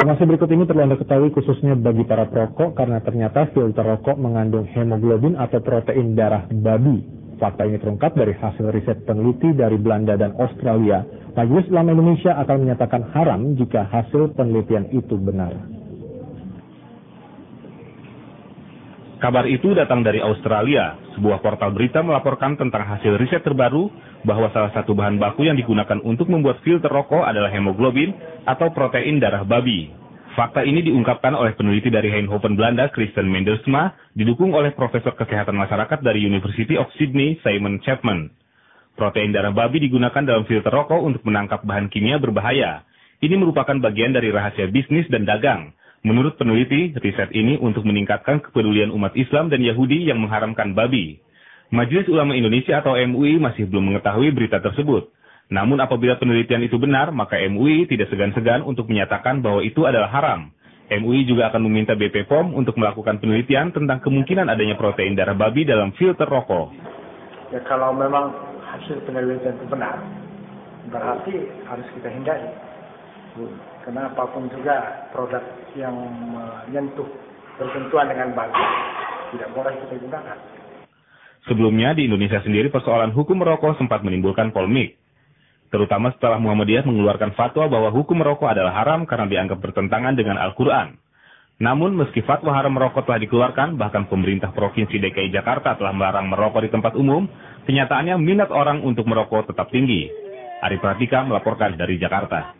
Informasi berikut ini perlu Anda ketahui khususnya bagi para perokok karena ternyata filter rokok mengandung hemoglobin atau protein darah babi. Fakta ini terungkap dari hasil riset peneliti dari Belanda dan Australia. Majelis Ulama Indonesia akan menyatakan haram jika hasil penelitian itu benar. Kabar itu datang dari Australia. Sebuah portal berita melaporkan tentang hasil riset terbaru bahwa salah satu bahan baku yang digunakan untuk membuat filter rokok adalah hemoglobin atau protein darah babi. Fakta ini diungkapkan oleh peneliti dari Eindhoven, Belanda, Kristen Mendersma, didukung oleh Profesor Kesehatan Masyarakat dari University of Sydney, Simon Chapman. Protein darah babi digunakan dalam filter rokok untuk menangkap bahan kimia berbahaya. Ini merupakan bagian dari rahasia bisnis dan dagang, Menurut peneliti, riset ini untuk meningkatkan kepedulian umat Islam dan Yahudi yang mengharamkan babi. Majelis Ulama Indonesia atau MUI masih belum mengetahui berita tersebut. Namun apabila penelitian itu benar, maka MUI tidak segan-segan untuk menyatakan bahwa itu adalah haram. MUI juga akan meminta BP untuk melakukan penelitian tentang kemungkinan adanya protein darah babi dalam filter rokok. Ya kalau memang hasil penelitian itu benar, berarti harus kita hindari. Karena apa pun juga produk yang menyentuh bersentuhan dengan babi tidak boleh kita gunakan. Sebelumnya di Indonesia sendiri persoalan hukum merokok sempat menimbulkan polemik. Terutama setelah Muhammadiyah mengeluarkan fatwa bahwa hukum merokok adalah haram karena dianggap bertentangan dengan Al-Quran. Namun meski fatwa haram merokok telah dikeluarkan, bahkan pemerintah Provinsi DKI Jakarta telah melarang merokok di tempat umum, kenyataannya minat orang untuk merokok tetap tinggi. Ari Pratika melaporkan dari Jakarta.